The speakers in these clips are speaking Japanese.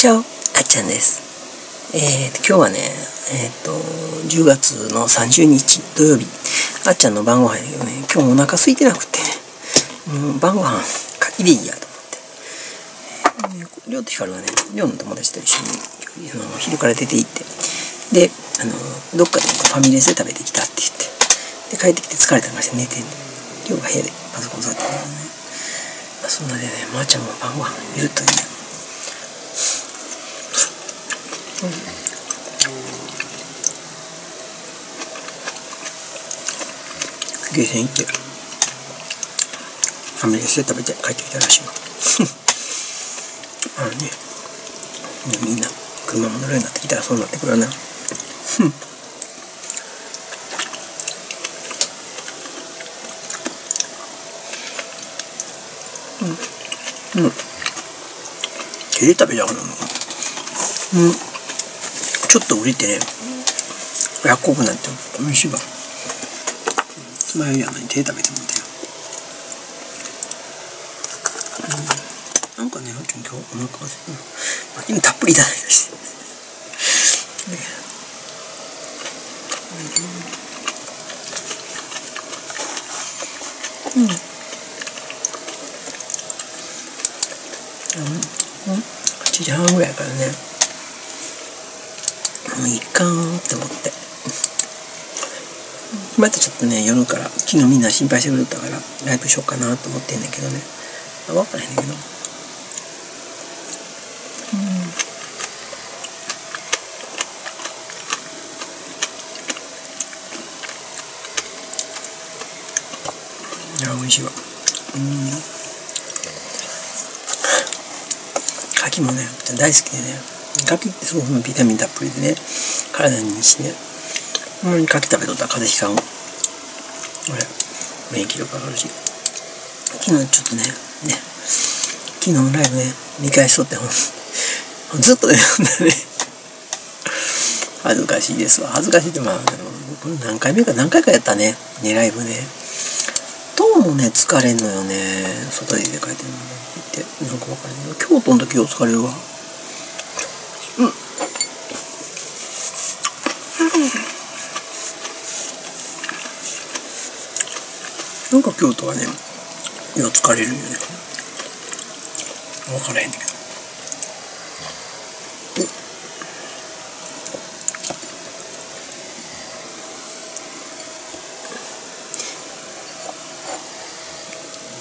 チャオあっちゃんです。えー、今日はね、えっ、と、10月の30日土曜日、あっちゃんの晩ご飯やけどね、今日もお腹空いてなくて。ね、もう晩ご飯、かきでいいやと思って。えー、りょうとひかるはね、りょうの友達と一緒に、あの昼から出て行って、で、あの、どっかでファミレスで食べてきたって言って、で、帰ってきて疲れたからして寝てんで、りょうが部屋でパソコン触ってるからね。まあ、そんなでね、まー、ちゃんも晩ご飯いるという。ゲーセン行ってファミレスで食べて帰ってきたらしいわ。あのねみんな車も乗るようになってきたらそうなってくるな。うん。うん。手で食べちゃうのうん。ちょっと売れてねやっこくなって美味しいわ。前やのに手食べてもて。うん。なんかねちょ今日お腹がすくまあ今たっぷりいただいたし。うん。うん、うん、8時半ぐらいからね。もういいかーって思って。またちょっとね夜から昨日みんな心配してくれたからライブしようかなと思ってんだけどね。分からへんねんけど。うん。いや美味しいわ。うん。牡蠣もね大好きでね。牡蠣ってすごくビタミンたっぷりでね体にいいしね。うん牡蠣食べとったら風邪ひかん俺免疫力上がるし。昨日ちょっとねね。昨日のライブね見返しとってほんずっとねね。恥ずかしいですわ。恥ずかしいってまあこれ何回目か何回かやったね。ねライブね。どうもね疲れんのよね。外で帰ってるのね。ってなんか分かんない。京都の時は疲れるわ。うんなんか京都はね、よう疲れるよね。分からへんけど。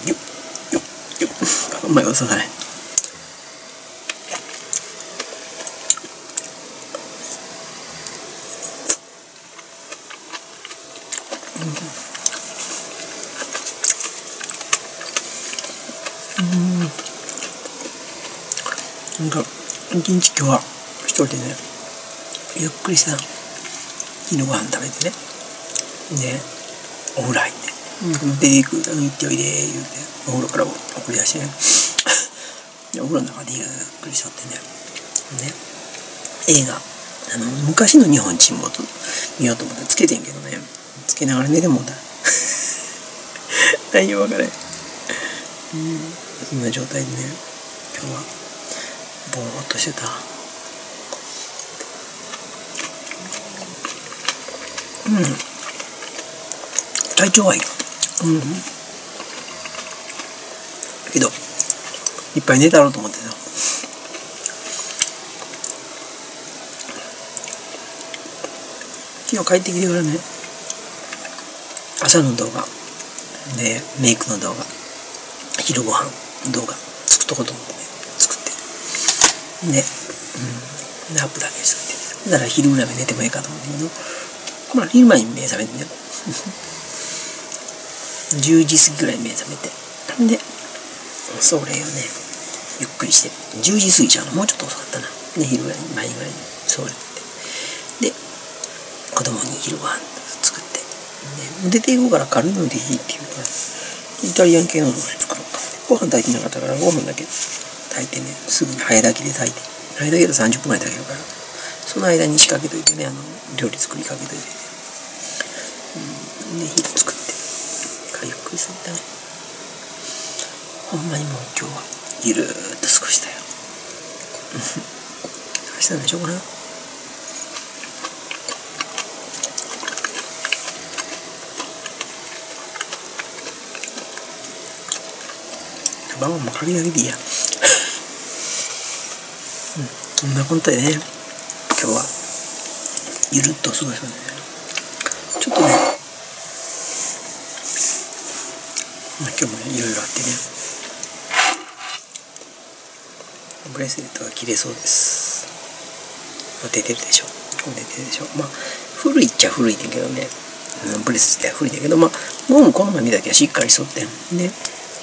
よっよっよっうまい嘘だね。なんか一日今日は一人でねゆっくりさ昼ご飯食べてね。でお風呂入って「出ていく行っておいで」言うてお風呂から送り出してね。でお風呂の中でゆっくりしとってね。ね映画あの昔の「日本沈没」見ようと思ってつけてんけどね。つけながら寝てもうた。内容分からへん。うん。そんな状態でね今日はぼーっとしてた。うん。体調はいい。うん。けどいっぱい寝たろうと思ってた。昨日帰ってきてからね朝の動画。でメイクの動画。昼ご飯動画作っとこうと思って。ってで、うん、でアップだけしといてだから昼ぐらいまで寝てもいいかと思ってけど。まあ昼前に目覚めてね。10時過ぎぐらいに目覚めて。でそれをねゆっくりして10時過ぎちゃうの。もうちょっと遅かったな。で昼ぐらいに前ぐらいにそうやって。で子供に昼ご飯作って。で出ていこうから軽いのでいいっていうからイタリアン系のどれ作ろうかご飯炊いてなかったからご飯だけ炊いてねすぐに早炊きで炊いて早炊きだと30分ぐらい炊けるからその間に仕掛けといてねあの料理作りかけといて、ね。うん、で昼作ってからゆっくりするったねほんまにもう今日はゆるーっと過ごしたよ。明日何しようかな。晩はもうかけだけでいいや。うんこんなこんなでね。今日は。ゆるっと過ごしますね。ちょっとね。まあ今日もいろいろあってね。ブレスレットが切れそうです、まあ、出てるでしょ。出てるでしょ。まあ古いっちゃ古いんだけどね。うんブレスレットは古いんだけどまあもうこの前見た時はしっかりしとってん。で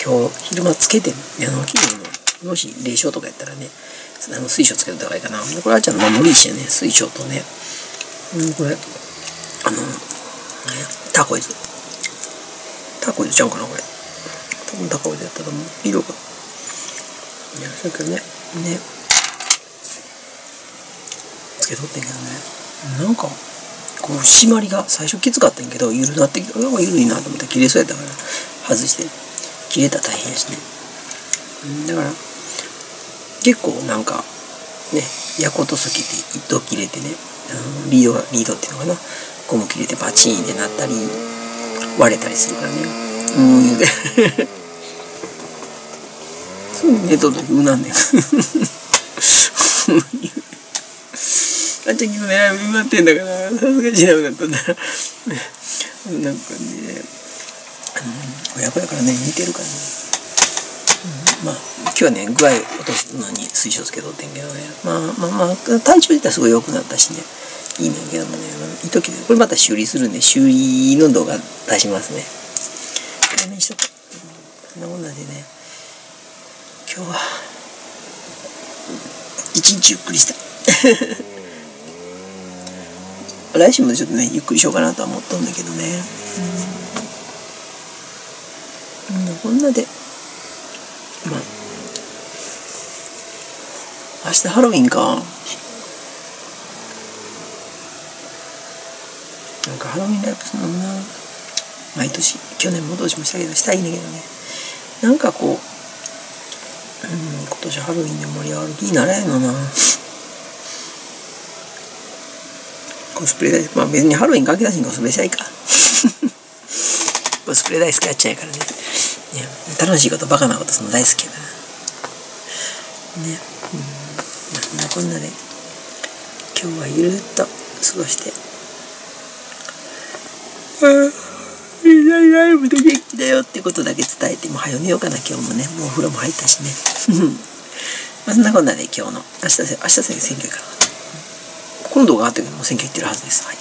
今日昼間つけてあの綺麗のもし冷笑とかやったらね水晶つけとった方がいいかな。これあーちゃんの守り石やね水晶とね。うんこれあのタコイズタコイズちゃうかなこれ。多分タコイズやったと思う色が。いやそれからねね。つけとってんけどね。なんかこう締まりが最初きつかったんけど緩なってきてなんか緩いなと思って切れそうやったから外して。切れたら大変やしね。だから結構なんかねヤコトスキって糸切れてねあのリードがリードっていうのかなゴム切れてバチーンってなったり割れたりするからね。うん。そう。寝とうなんねん あんちゃん昨日ねうなってんだからさすがにしなくなったんだら なんかねうん親子やからね似てるからね、うん、まあ今日はね具合落とすのに水晶つけとってんけどね。まあまあまあ体調自体すごい良くなったしね。いいねんけどもね。いい時でこれまた修理するんで修理の動画出しますね。これねしとこうそんなんなでね。今日は一日ゆっくりした。来週もちょっとねゆっくりしようかなとは思ったんだけどね。うん。こんなでまあ。明日ハロウィンか。なんかハロウィンライブするのな。毎年去年もどうしもしたけどしたいんだけどね。なんかこう、うん、今年ハロウィンで盛り上がる気にならへんのな。コスプレ大まあ別にハロウィン関係なしにコスプレしたいか。コスプレ大好きやっちゃうからね。いや楽しいことバカなことその大好きやから。ね。うん。まあこんなで今日はゆるっと過ごして。みん。なライブで元気だよってことだけ伝えてもう早寝ようかな今日もね。もうお風呂も入ったしね。まあそんなこんなで今日の明日明日選挙から。この動画あったけども選挙行ってるはずです。はい。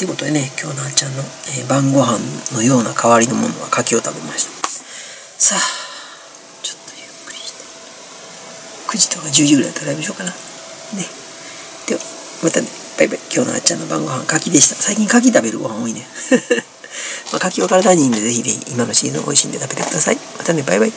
ということでね今日のあっちゃんの、えー晩ご飯のような代わりのものは柿を食べました。さあちょっとゆっくりして。9時とか10時ぐらいだったら食べましょうかな。ね。ではまたねバイバイ。今日のあっちゃんの晩ご飯柿でした。最近柿食べるご飯多いね。まあ柿は体にいいんでぜひぜひ今のシーズン美味しいんで食べてください。またねバイバイ。